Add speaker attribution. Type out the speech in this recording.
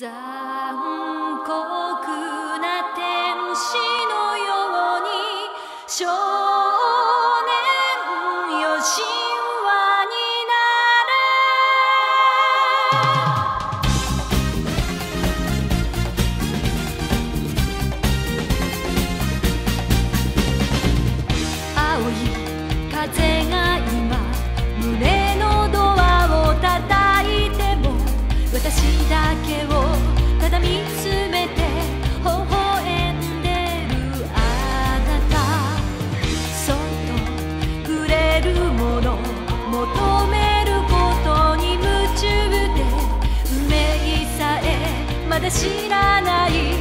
Speaker 1: 残酷な天使のように少年よ神話になれ。青い風がで知らない